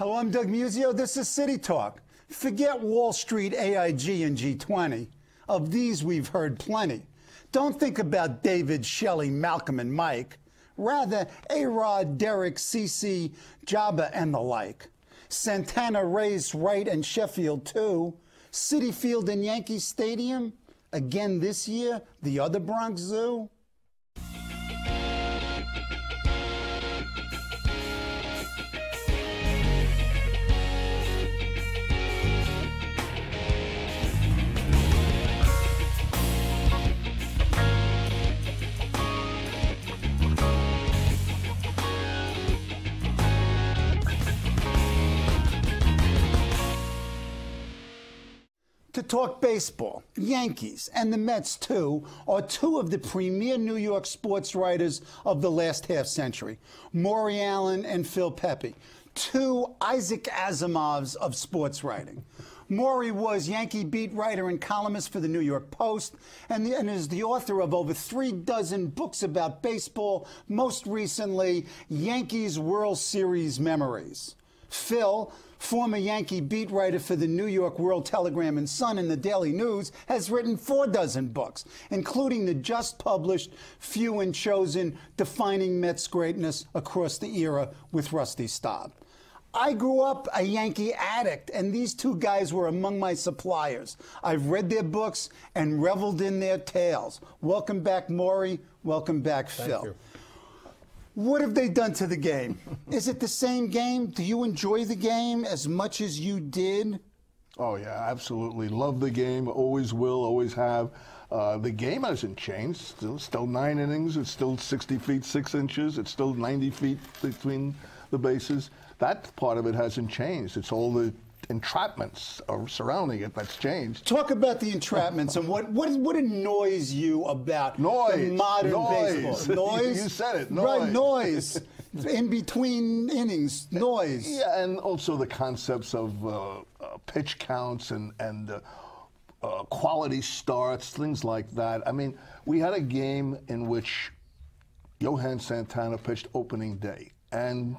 Hello, I'm Doug Muzzio. This is City Talk. Forget Wall Street, AIG, and G20. Of these, we've heard plenty. Don't think about David, Shelley, Malcolm, and Mike. Rather, A-Rod, Derek, CC, Joba, and the like. Santana, Reyes, Wright, and Sheffield, too. Citi Field and Yankee Stadium. Again this year, the other Bronx Zoo. To talk baseball, Yankees and the Mets, too, are two of the premier New York sports writers of the last half century Maury Allen and Phil Pepe, two Isaac Asimovs of sports writing. Maury was Yankee beat writer and columnist for the New York Post and, the, and, is the author of over three dozen books about baseball, most recently, Yankees World Series Memories. Phil, former Yankee beat writer for the New York World Telegram and Sun and the Daily News, has written four dozen books, including the just published Few and Chosen Defining Mets Greatness Across the Era with Rusty Staub. I grew up a Yankee addict, and these two guys were among my suppliers. I've read their books and reveled in their tales. Welcome back, Maury. Welcome back, Thank Phil. You. What have they done to the game? Is it the same game? Do you enjoy the game as much as you did? Oh, yeah, absolutely. Love the game. Always will, always have. Uh, the game hasn't changed. Still, still nine innings. It's still 60 feet, six inches. It's still 90 feet between the bases. That part of it hasn't changed. It's all the entrapments surrounding it that's changed. Talk about the entrapments and what what what annoys you about noise, modern noise. baseball? Noise. you said it. Noise. Right, noise. In between innings, noise. Yeah, and also the concepts of uh, uh, pitch counts and and. Uh, uh, quality starts, things like that. I mean, we had a game in which Johan Santana pitched opening day, and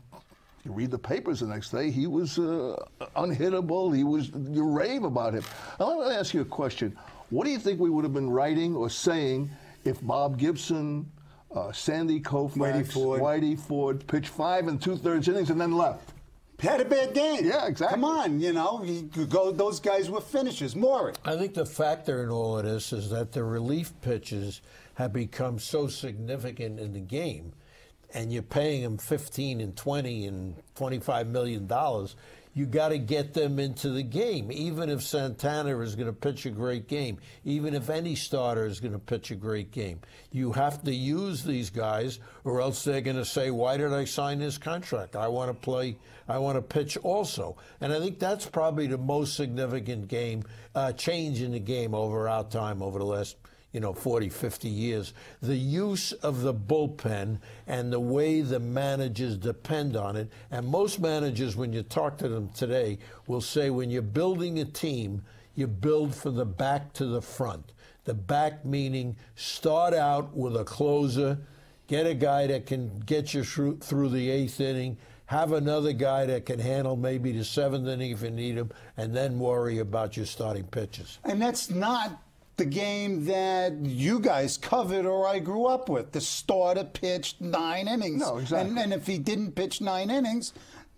you read the papers the next day, he was uh, unhittable. He was, you rave about him. I want to ask you a question. What do you think we would have been writing or saying if Bob Gibson, uh, Sandy Koufax, Whitey Ford. Whitey Ford pitched five and two thirds innings and then left? Had a bad game. Yeah, exactly. Come on, you know, you go. Those guys were finishers. Maury. I think the factor in all of this is that the relief pitches have become so significant in the game and you're paying them 15 and 20 and 25 million dollars you got to get them into the game. Even if santana is going to pitch a great game even if any starter is going to pitch a great game you have to use these guys or else they're going to say why did i sign this contract? I want to play i want to pitch also. And i think that's probably the most significant game uh, change in the game over our time over the last you know, 40, 50 years. The use of the bullpen and the way the managers depend on it. And most managers, when you talk to them today, will say when you're building a team, you build from the back to the front. The back meaning start out with a closer, get a guy that can get you through, through the eighth inning, have another guy that can handle maybe the seventh inning if you need him, and then worry about your starting pitches. And that's not the game that you guys covered or I grew up with. The starter pitched nine innings. No, exactly. And, and if he didn't pitch nine innings,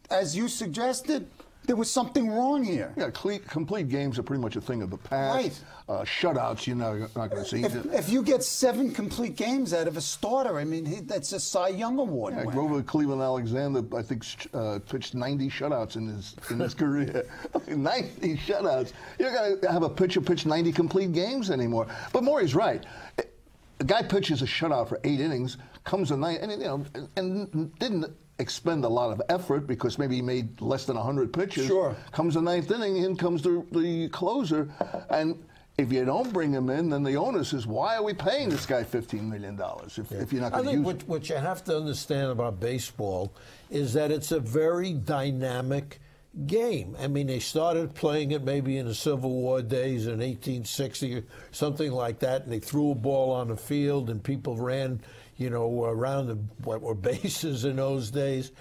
as you suggested, there was something wrong here. Yeah, complete, complete games are pretty much a thing of the past. Right. Uh, shutouts, you know, you're not going to see. If, if, you get seven complete games out of a starter, I mean, he, that's a Cy Young Award. Yeah. Grover Cleveland Alexander, I think, uh, pitched 90 shutouts in his in his career. 90 shutouts. You're going to have a pitcher pitch 90 complete games anymore. But Maury's right. A guy pitches a shutout for eight innings, comes a night, and you know, and didn't expend a lot of effort because maybe he made less than 100 pitches. Sure. Comes the ninth inning, in comes the, the closer, and if you don't bring him in, then the owner says, "Why are we paying this guy fifteen million dollars if, yeah. if, you're not going to use what, him?" what you have to understand about baseball is that it's a very dynamic game. I mean, they started playing it maybe in the Civil War days in 1860 or something like that, and they threw a ball on the field, and people ran, you know, around the, what were bases in those days.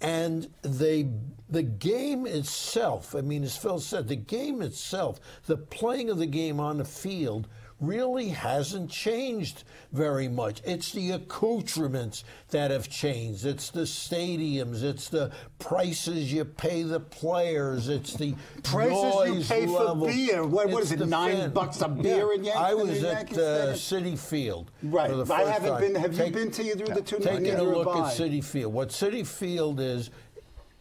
and they the game itself. I mean, as Phil said, the game itself, the playing of the game on the field really hasn't changed very much. It's the accoutrements that have changed. It's the stadiums. It's the prices you pay the players. It's the prices you pay level. for beer. What, what is it? Nine fan. bucks a beer yeah. in Yankee? I was at uh? Citi Field. Right. I haven't time. been. Have Take- you been to either of the two? Taking a look at Citi Field. What Citi Field is,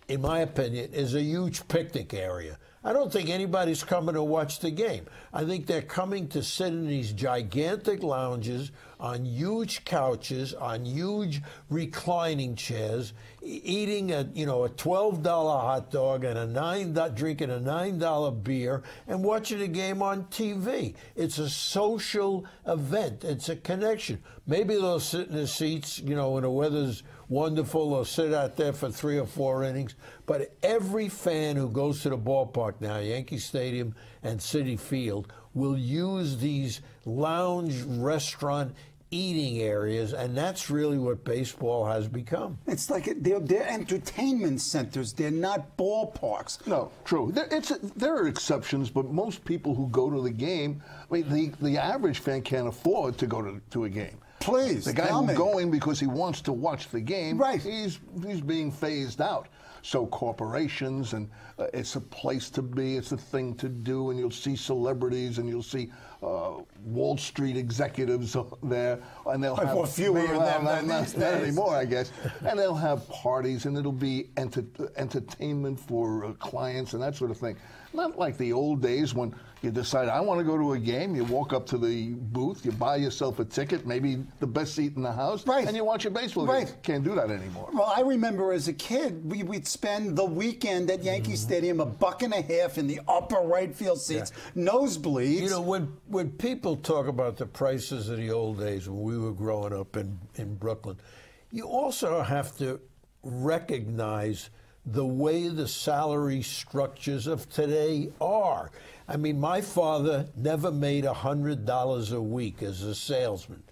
in my opinion, is a huge picnic area. I don't think anybody's coming to watch the game. I think they're coming to sit in these gigantic lounges on huge couches, on huge reclining chairs, eating a you know a twelve dollar hot dog and a nine drinking a nine dollar beer and watching a game on TV. It's a social event. It's a connection. Maybe they'll sit in the seats, you know, when the weather's wonderful. They'll sit out there for three or four innings. But every fan who goes to the ballpark now, Yankee Stadium and Citi Field, will use these lounge restaurant eating areas, and that's really what baseball has become. It's like they're, they're entertainment centers. They're not ballparks. No, true. There, it's, there are exceptions, but most people who go to the game, I mean, the, the average fan can't afford to go to, to a game. Please, The guy tell who's me. going because he wants to watch the game, Right. he's, he's being phased out. So corporations, and uh, it's a place to be, it's a thing to do, and you'll see celebrities, and you'll see uh, Wall Street executives there, and they'll have Well, fewer of them than not- not anymore, I guess. And they'll have parties, and it'll be enter- entertainment for uh, clients and that sort of thing. Not like the old days when you decide, I want to go to a game, you walk up to the booth, you buy yourself a ticket, maybe the best seat in the house, Right. and you watch a baseball game. Right. Can't do that anymore. Well, I remember as a kid, we, we'd spend the weekend at Yankee mm-hmm. Stadium a buck and a half in the upper right field seats, nosebleeds. You know, when when people talk about the prices of the old days when we were growing up in, in Brooklyn, you also have to recognize the way the salary structures of today are. I mean, my father never made $100 a week as a salesman.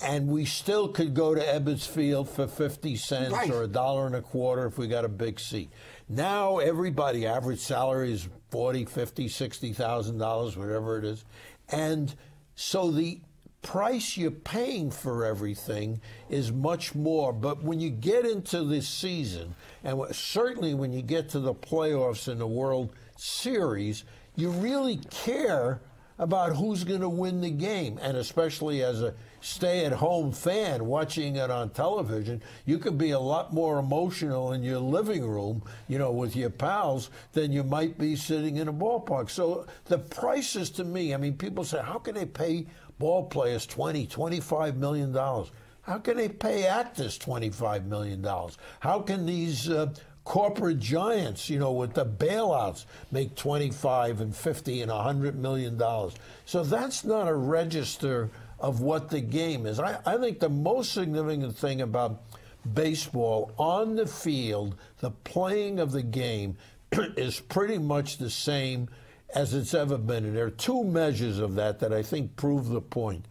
And we still could go to Ebbets Field for 50 cents Right. or a dollar and a quarter if we got a big seat. Now everybody average salary is 40, 50, 60,000 dollars whatever it is. And so the price you're paying for everything is much more, but when you get into this season and certainly when you get to the playoffs in the World Series, you really care about who's going to win the game. And especially as a stay at home fan watching it on television, you can be a lot more emotional in your living room, you know, with your pals than you might be sitting in a ballpark. So the prices to me, I mean, people say, how can they pay ball players 20, 25 million dollars? How can they pay actors $25 million? How can these uh, corporate giants, you know, with the bailouts, make 25 and 50 and 100 million dollars? So that's not a register of what the game is. I, I think the most significant thing about baseball on the field, the playing of the game, is pretty much the same as it's ever been. And there are two measures of that that I think prove the point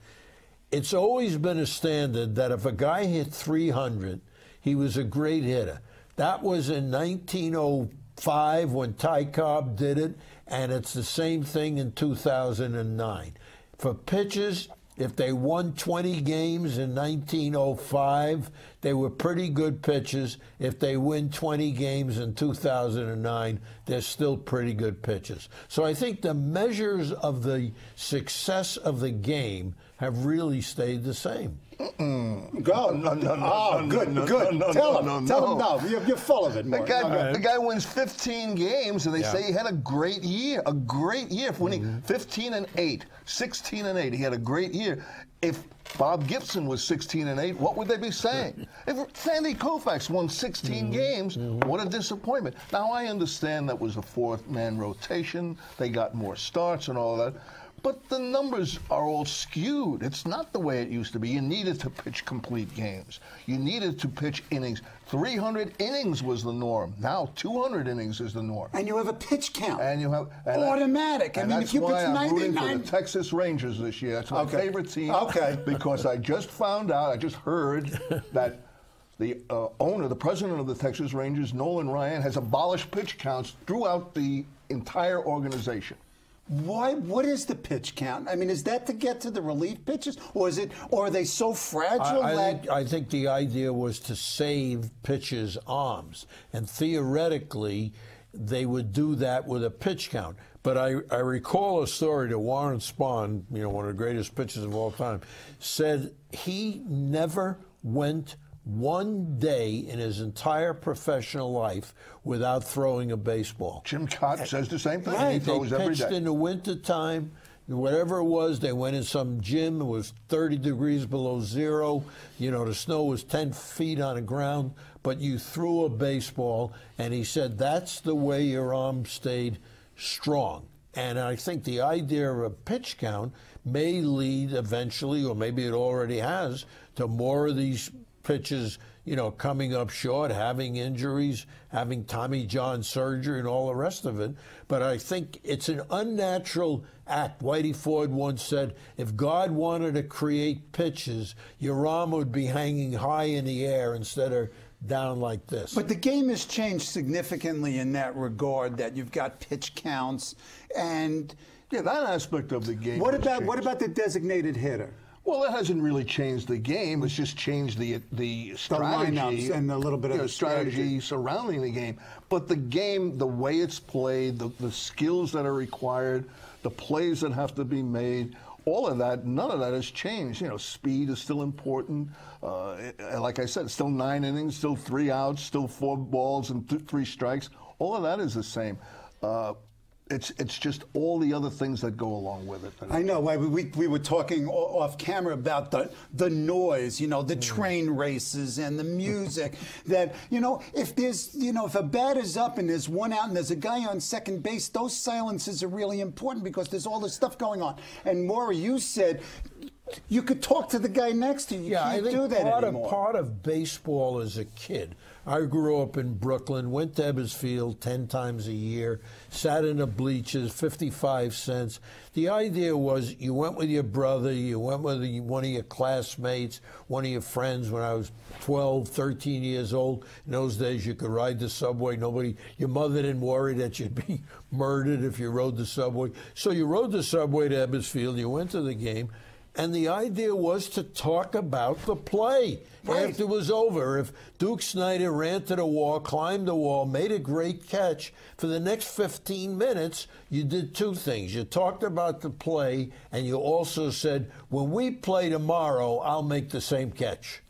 it's always been a standard that if a guy hit 300, he was a great hitter. That was in 1905 when Ty Cobb did it, and it's the same thing in 2009. For pitchers, if they won 20 games in 1905, they were pretty good pitchers. If they win 20 games in 2009, they're still pretty good pitchers. So I think the measures of the success of the game have really stayed the same. Go. No, no, no, oh, no, good, no, good. no, no, Tell no, him. no, Tell him no. no. You're, you're full of it, The guy, Okay. the guy wins 15 games, and they Yeah. say he had a great year. A great year, for winning Mm-hmm. 15 and 8, 16 and 8. He had a great year. If Bob Gibson was 16 and 8, what would they be saying? if Sandy Koufax won 16 Mm-hmm. games, what a disappointment. Now, I understand that was a fourth man rotation, they got more starts and all that. But the numbers are all skewed. It's not the way it used to be. You needed to pitch complete games. You needed to pitch innings. 300 innings was the norm. Now 200 innings is the norm. and you have a pitch count. And you have and automatic. I and mean, that's if you why pitch I'm rooting for 99 the Texas Rangers this year. That's my Okay. favorite team. Okay. Because I just found out, I just heard that the uh, owner, the president of the Texas Rangers, Nolan Ryan, has abolished pitch counts throughout the entire organization. Why? What is the pitch count? I mean, is that to get to the relief pitches, or is it, or are they so fragile I, I that? think, I think the idea was to save pitchers' arms, and theoretically, they would do that with a pitch count. But I, I recall a story that Warren Spahn, you know, one of the greatest pitchers of all time, said he never went one day in his entire professional life without throwing a baseball. Jim Kaat says the same thing. Right. He throws they pitched day. in the wintertime, whatever it was. They went in some gym. It was 30 degrees below zero. You know, the snow was 10 feet on the ground, but you threw a baseball. And he said that's the way your arm stayed strong. And I think the idea of a pitch count may lead eventually, or maybe it already has, to more of these pitches, you know, coming up short, having injuries, having Tommy John surgery, and all the rest of it. But I think it's an unnatural act. Whitey Ford once said, if God wanted to create pitches, your arm would be hanging high in the air instead of down like this. But the game has changed significantly in that regard. That you've got pitch counts, and Yeah, that aspect of the game. what has about what about the designated hitter? Well, it hasn't really changed the game. It's just changed the the strategy lineups and a little bit of know, the strategy, strategy. surrounding the game. But the game, the way it's played, the, the skills that are required, the plays that have to be made, all of that, none of that has changed. You know, speed is still important. Uh, like I said, still nine innings, still three outs, still four balls and th- three strikes. All of that is the same. Uh, it's it's just all the other things that go along with it. I know. We, we, we were talking off camera about the the noise, you know, the mm. train races and the music. that you know, if there's you know, if a bat is up and there's one out and there's a guy on second base, those silences are really important because there's all this stuff going on. And Maury, you said you could talk to the guy next to you. You yeah, I can't think do that part anymore. of part of baseball as a kid. I grew up in Brooklyn, went to Ebbets Field ten times a year, sat in the bleachers, fifty-five cents. The idea was you went with your brother, you went with one of your classmates, one of your friends. When I was 12, 13 years old, in those days you could ride the subway. Nobody, your mother didn't worry that you'd be murdered if you rode the subway. So you rode the subway to Ebbets Field. You went to the game. And the idea was to talk about the play Right. after it was over. If Duke Snider ran to the wall, climbed the wall, made a great catch, for the next 15 minutes, you did two things. You talked about the play, and you also said, when we play tomorrow, I'll make the same catch.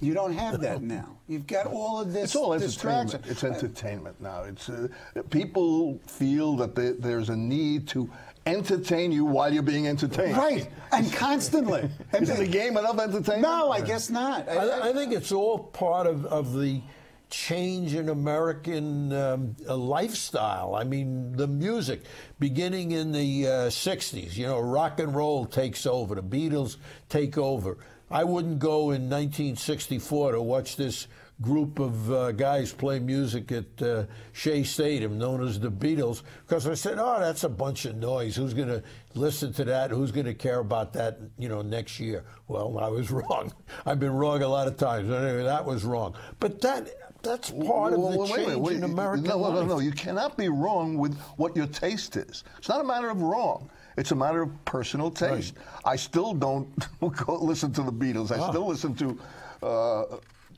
You don't have that now. You've got all of this It's all distraction. entertainment. It's entertainment now. It's uh, people feel that they, there's a need to entertain you while you're being entertained. Right, and constantly. Isn't the game enough entertainment? No, I guess not. I, I think it's all part of, of the change in American um, uh, lifestyle. I mean, the music, beginning in the uh, 60s, you know, rock and roll takes over, the Beatles take over. I wouldn't go in 1964 to watch this group of uh, guys play music at uh, Shea Stadium, known as the Beatles, because I said, "Oh, that's a bunch of noise. Who's going to listen to that? Who's going to care about that? You know, next year?" Well, I was wrong. I've been wrong a lot of times. Anyway, that was wrong. But that that's part of the well, wait change wait, in American no, no, no, no. You cannot be wrong with what your taste is. It's not a matter of wrong. It's a matter of personal taste. I still don't go listen to the Beatles. I Ah. still listen to uh,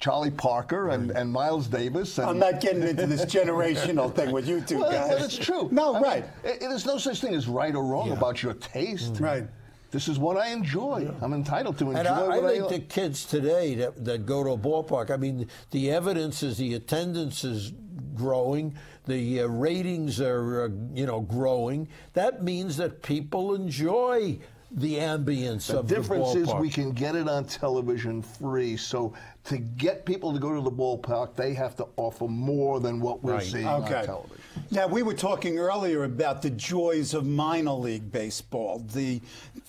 Charlie Parker and, and Miles Davis. And, I'm not getting into this generational thing with you two well, guys. but it's true. No, I mean, right. it- there's no such thing as right or wrong Yeah. about your taste. Right. This is what I enjoy. I'm entitled to enjoy And I, I what think the kids today that, that go to a ballpark, I mean, the evidence is the attendance is growing, the uh, ratings are, uh, you know, growing. That means that people enjoy the ambience The of difference the difference is we can get it on television free. So to get people to go to the ballpark, they have to offer more than what we're Right. seeing Okay. on television. Now we were talking earlier about the joys of minor league baseball. The,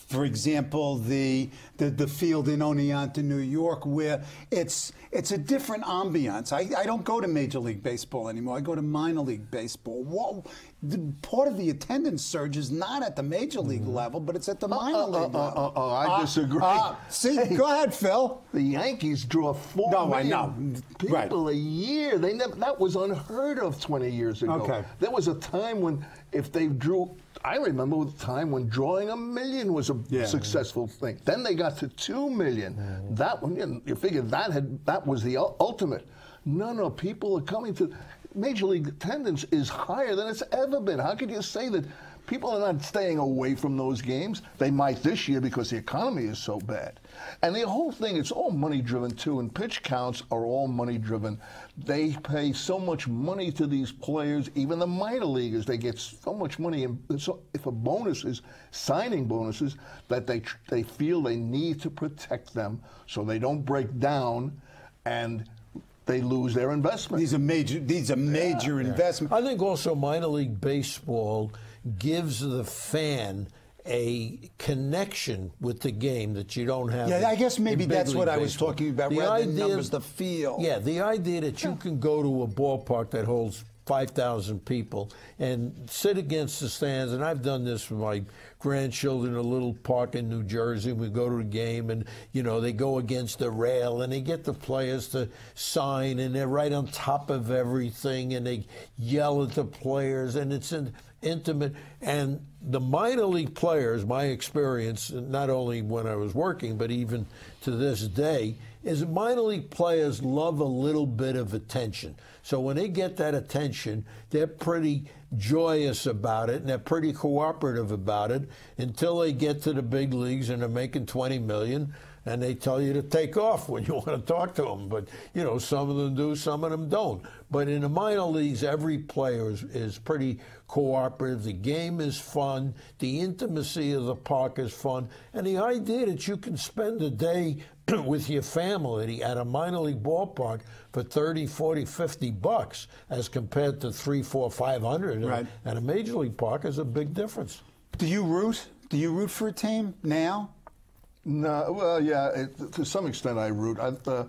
for example, the the, the field in Oneonta, New York, where it's it's a different ambiance. I, I don't go to Major League Baseball anymore. I go to minor league baseball. What, the, part of the attendance surge is not at the major league level, but it's at the minor uh, league uh, level. uh, uh, I Ah, disagree. ah, see, go ahead, Phil. The Yankees draw four No, I million know. people Right. a year. They never that was unheard of 20 years ago. Okay. There was a time when if they drew I remember the time when drawing a million was a Yeah. successful thing. Then they got to 2 million. That one you, you figure that had that was the ultimate. No, no, people are coming to Major League attendance is higher than it's ever been. How could you say that people are not staying away from those games? They might this year because the economy is so bad. And the whole thing, it's all money driven too, and pitch counts are all money driven. They pay so much money to these players, even the minor leaguers, they get so much money in so if a bonuses, signing bonuses, that they they feel they need to protect them so they don't break down and they lose their investment. These are major. These are major investments. I think also minor league baseball gives the fan a connection with the game that you don't have. Yeah, in- I guess maybe that's what league I was talking about, The rather than idea- numbers, the feel. Yeah, the idea that you can go to a ballpark that holds 5,000 people and sit against the stands, and I've done this with my grandchildren, in a little park in New Jersey, we go to a game and, you know, they go against the rail and they get the players to sign and they're right on top of everything and they yell at the players and it's in, intimate. And the minor league players, my experience, not only when I was working, but even to this day, is minor league players love a little bit of attention. So when they get that attention, they're pretty joyous about it and they're pretty cooperative about it until they get to the big leagues and they're making 20 million and they tell you to take off when you want to talk to them. But, you know, some of them do, some of them don't. But in the minor leagues, every player is, is pretty cooperative. The game is fun. The intimacy of the park is fun. And the idea that you can spend a day with your family at a minor league ballpark for 30, 40, 50 bucks as compared to three, four, five hundred Right. at a major league park is a big difference. Do you root? Do you root for a team now? No, well, yeah, it, to some extent I root. I, uh,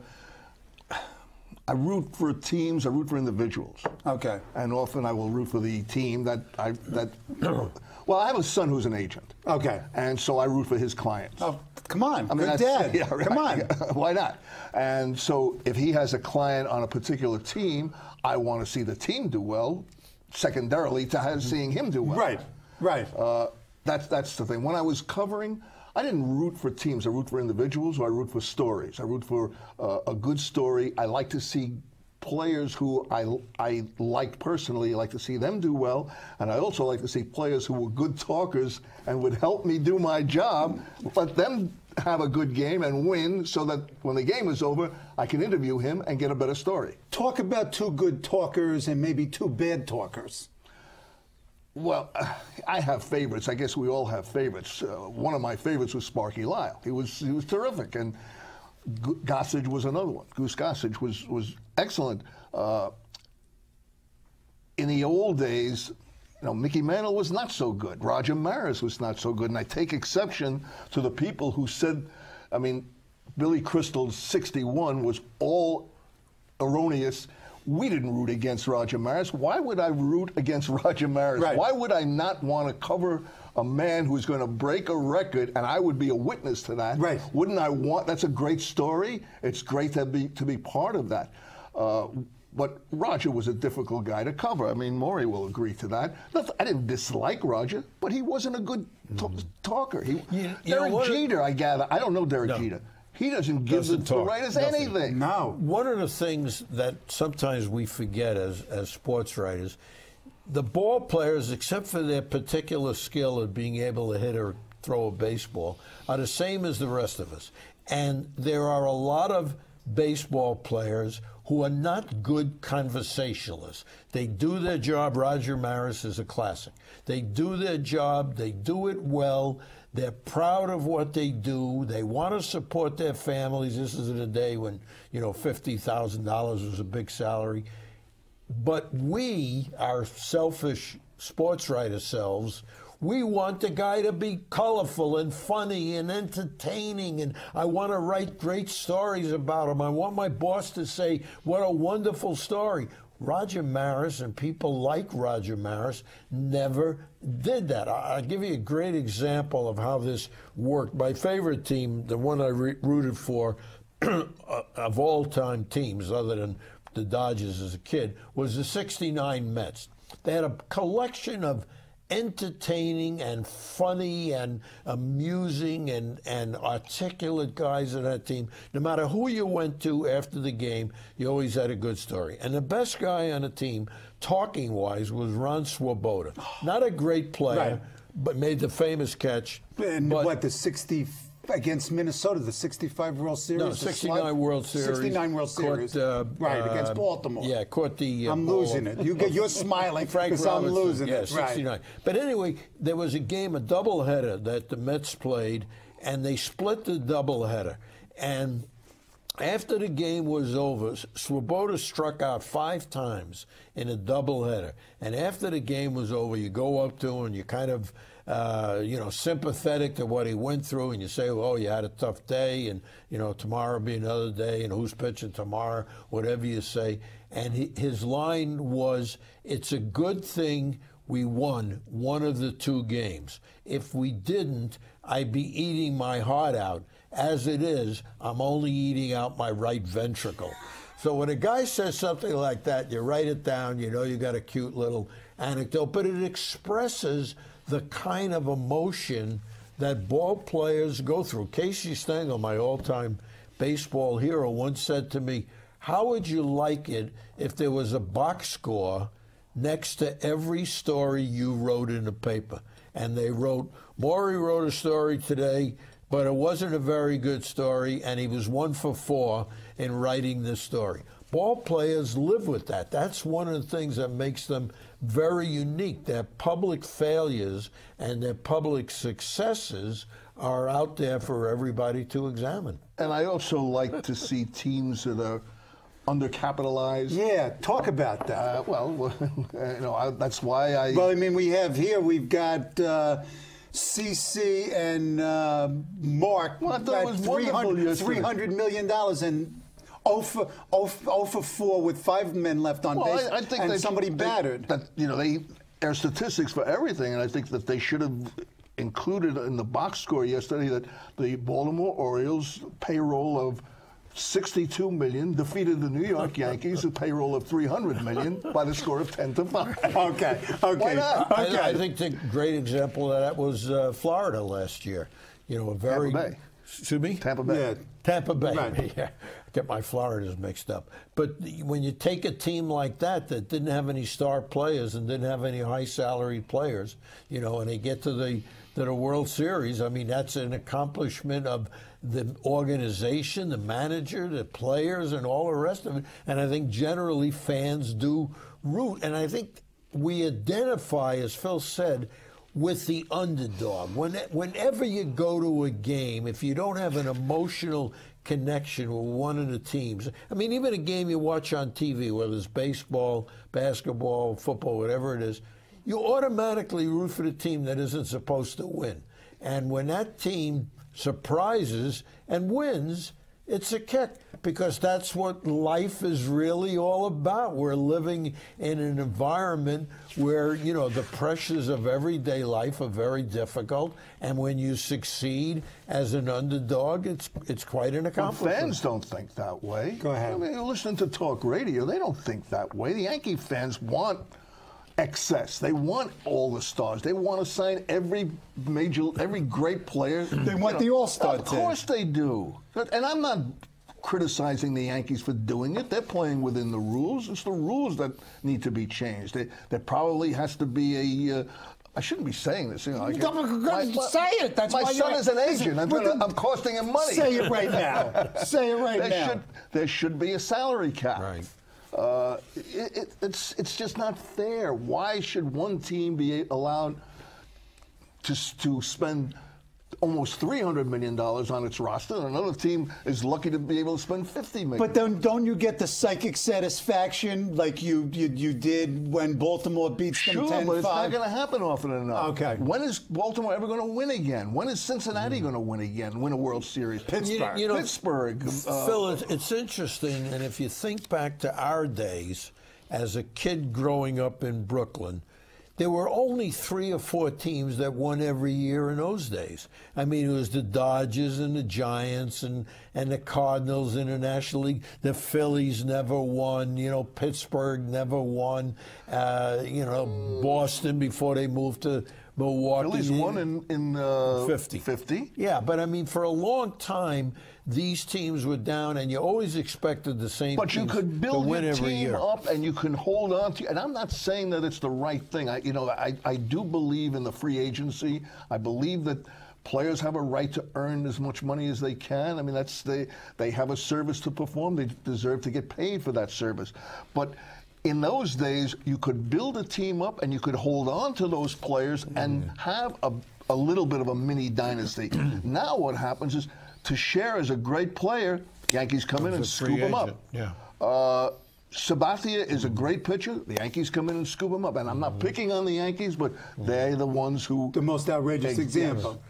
I root for teams. I root for individuals. Okay. And often I will root for the team that I that. well, I have a son who's an agent. Okay. And so I root for his clients. Oh, come on. I mean, Good dad. yeah, right. Come on. Why not? And so if he has a client on a particular team, I want to see the team do well. Secondarily, to have, seeing him do well. Right. Right. Uh, that's that's the thing. When I was covering, I didn't root for teams. I root for individuals, or I root for stories. I root for uh, a good story. I like to see players who I I like personally. I like to see them do well, and I also like to see players who were good talkers and would help me do my job. Let them have a good game and win, so that when the game is over, I can interview him and get a better story. Talk about two good talkers and maybe two bad talkers. Well, I have favorites. I guess we all have favorites. Uh, one of my favorites was Sparky Lyle. He was he was terrific, and G- Gossage was another one. Goose Gossage was was excellent. Uh, in the old days, you know, Mickey Mantle was not so good. Roger Maris was not so good, and I take exception to the people who said, I mean, Billy Crystal's 61 was all erroneous. We didn't root against Roger Maris. Why would I root against Roger Maris? Right. Why would I not want to cover a man who's going to break a record, and I would be a witness to that? Right. Wouldn't I want? That's a great story. It's great to be to be part of that. Uh, but Roger was a difficult guy to cover. I mean, Maury will agree to that. I didn't dislike Roger, but he wasn't a good ta- talker. He, know Derek Jeter, I gather. I don't know Derek No. Jeter. He doesn't give Doesn't the, the talk. writers Nothing. anything. No. One of the things that sometimes we forget as, as sports writers, the ball players, except for their particular skill of being able to hit or throw a baseball, are the same as the rest of us. And there are a lot of baseball players who are not good conversationalists. They do their job. Roger Maris is a classic. They do their job, they do it well. They're proud of what they do. They want to support their families. This is a day when, you know, $50,000 was a big salary. But we, our selfish sports writer selves, we want the guy to be colorful and funny and entertaining, and I want to write great stories about him. I want my boss to say, What a wonderful story. Roger Maris and people like Roger Maris never did that. I'll give you a great example of how this worked. My favorite team, the one I rooted for, uh, of all time teams, other than the Dodgers as a kid, was the 69 Mets. They had a collection of entertaining and funny and amusing and, and articulate guys on that team. No matter who you went to after the game, you always had a good story. And the best guy on the team, talking wise, was Ron Swoboda. Not a great player, Right. but made the famous catch. And but- what the 60 against Minnesota, the 65 World Series, No, 69 slide- World Series. 69 World Caught, uh, right uh, against Baltimore. Yeah, caught the. Uh, I'm losing it. You get, you're smiling Frank because I'm losing yeah, it. Right. 69. But anyway, there was a game, a doubleheader that the Mets played, and they split the doubleheader. And after the game was over, Swoboda struck out five times in a doubleheader. And after the game was over, you go up to him and you kind of, uh, you know, sympathetic to what he went through, and you say, "Oh, you had a tough day, and you know, tomorrow will be another day, and who's pitching tomorrow?" Whatever you say. And he, his line was, "It's a good thing." we won one of the two games. If we didn't, I'd be eating my heart out. As it is, I'm only eating out my right ventricle. So when a guy says something like that, you write it down, you know you got a cute little anecdote, but it expresses the kind of emotion that ball players go through. Casey Stengel, my all time baseball hero, once said to me, How would you like it if there was a box score? next to every story you wrote in the paper. And they wrote, Maury wrote a story today, but it wasn't a very good story, and he was one for four in writing this story. Ball players live with that. That's one of the things that makes them very unique. Their public failures and their public successes are out there for everybody to examine. And I also like to see teams that are undercapitalized. Yeah, talk about that. Uh, well, you know, I, that's why I. Well, I mean, we have here, we've got uh, CC and uh, Mark Well, I thought it at was 300, $300 million and 0 for, 0, 0 for 4 with five men left on well, base I, I think and they, somebody they- battered. That you know they are statistics for everything, and I think that they should have included in the box score yesterday that the Baltimore Orioles payroll of 62 million defeated the New York Yankees, a payroll of 300 million, by the score of 10 to 5. Okay, okay. Why not? I- Okay. I, think the great example of that was uh, Florida last year. You know, a very. Bay. Excuse me? Tampa Bay. Yeah. Tampa Bay. Right. Yeah, get my Floridas mixed up. But when you take a team like that that didn't have any star players and didn't have any high salaried players, you know, and they get to the to the World Series, I mean that's an accomplishment of the organization, the manager, the players, and all the rest of it. And I think generally fans do root, and I think we identify, as Phil said, with the underdog. When, whenever you go to a game, if you don't have an emotional connection with one of the teams, I mean, even a game you watch on TV, whether it's baseball, basketball, football, whatever it is, you automatically root for the team that isn't supposed to win. And when that team surprises and wins, it's a kick because that's what life is really all about. We're living in an environment where, you know, the pressures of everyday life are very difficult. And when you succeed as an underdog, it's, it's quite an accomplishment. fans don't think that way. Go ahead. I mean, listening to talk radio, they don't think that way. The Yankee fans want excess. They want all the stars. They want to sign every major, every great player. They want the all-star Of course they do. And I'm not criticizing the Yankees for doing it. They're playing within the rules. It's the rules that need to be changed. They, there probably has to be a. Uh, I shouldn't be saying this. You know, I get- Don't- say it. That's my why son is an Listen, agent. I'm, gonna, the- I'm costing him money. Say it right now. Say it right there now. should there should be a salary cap. Right. Uh, it, it, it's it's just not fair. Why should one team be allowed to to spend almost three hundred million dollars on its roster, and another team is lucky to be able to spend 50 million. But then, don't you get the psychic satisfaction like you you, you did when Baltimore beats them Sure, 10 but it's not going to happen often enough. Okay. When is Baltimore ever going to win again? When is Cincinnati going to win again? Win a World Series? Pittsburgh. You know, Pittsburgh. uh, Phil, it's, it's interesting, and if you think back to our days as a kid growing up in Brooklyn, there were only three or four teams that won every year in those days. I mean, it was the Dodgers and the Giants and, and the Cardinals in the National League. The Phillies never won. You know, Pittsburgh never won. Uh, you know, Boston before they moved to Milwaukee. Phillies won in, in uh, 50. 50. Yeah, but I mean, for a long time, these teams were down, and you always expected the same. But you could build win your team year. up, and you can hold on to. And I'm not saying that it's the right thing. I, you know, I, I do believe in the free agency. I believe that players have a right to earn as much money as they can. I mean, that's they they have a service to perform. They deserve to get paid for that service. But in those days, you could build a team up, and you could hold on to those players and Mm. have a a little bit of a mini dynasty. now what happens is. Teixeira is a great player. Yankees come in and He's a free scoop him up. yeah. Uh, Sabathia is a great pitcher. The Yankees come in and scoop him up. And I'm not Mm-hmm. picking on the Yankees, but they're the ones who. The most outrageous Make- example.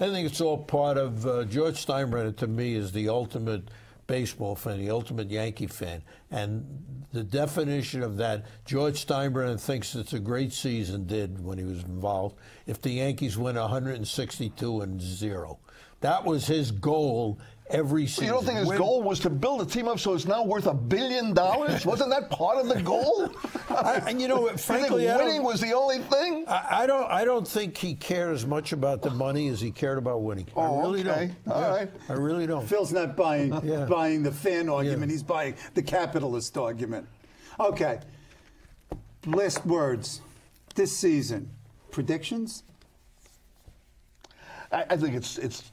I think it's all part of uh, George Steinbrenner. To me, is the ultimate baseball fan, the ultimate Yankee fan, and the definition of that. George Steinbrenner thinks it's a great season. Did when he was involved. If the Yankees win 162 and zero, that was his goal every season. You don't think his Win- goal was to build a team up so it's now worth a billion dollars? Wasn't that part of the goal? I- and you know, You frankly, I winning was the only thing? I, I don't. I don't think he cared as much about the money as he cared about winning. Oh, I really okay. don't. All Yeah, right. I really don't. Phil's not buying Yeah. buying the fan argument. Yeah. He's buying the capitalist argument. Okay. Last words. This season, predictions. I, I think it's it's.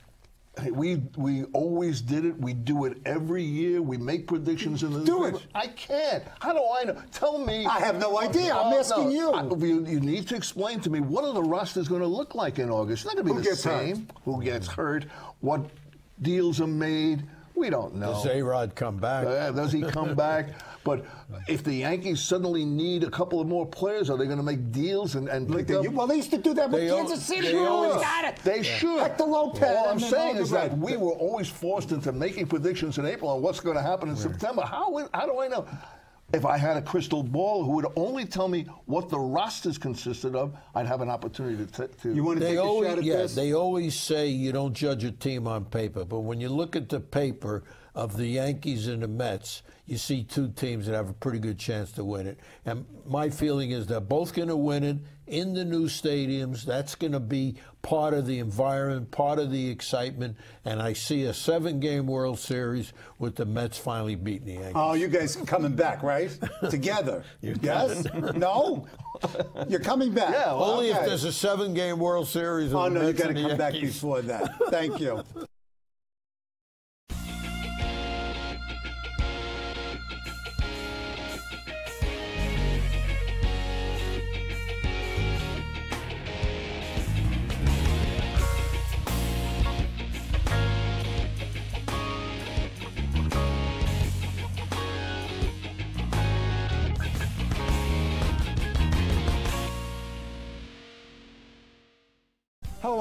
Hey, We we always did it. We do it every year. We make predictions in the Do it. I can't. How do I know? Tell me. I have no idea. I'm Oh, asking you. I- you. You need to explain to me what are the rosters going to look like in August? It's not going to be Who the gets hurt? same. Who gets hurt? What deals are made? We don't know. Does A-Rod come back? Uh, does he come back? But if the Yankees suddenly need a couple of more players, are they going to make deals and, and pick they, up? well, they used to do that with They al- Kansas City. they always always- got it. They should. Hector Lopez. All I'm and saying is that we were always forced into making predictions in April on what's going to happen in September. How, how do I know? If I had a crystal ball who would only tell me what the rosters consisted of, I'd have an opportunity to. t- to You want to They take a shot at yeah, this? they always say you don't judge a team on paper, but when you look at the paper of the Yankees and the Mets, you see two teams that have a pretty good chance to win it. And my feeling is they're both going to win it in the new stadiums. That's going to be part of the environment, part of the excitement. And I see a seven-game World Series with the Mets finally beating the Yankees. Oh, you guys coming back, right? Together. yes? No? You're coming back. Yeah, well, Only Okay. if there's a seven-game World Series. Oh, no, you Mets got to and the come back before that. Thank you.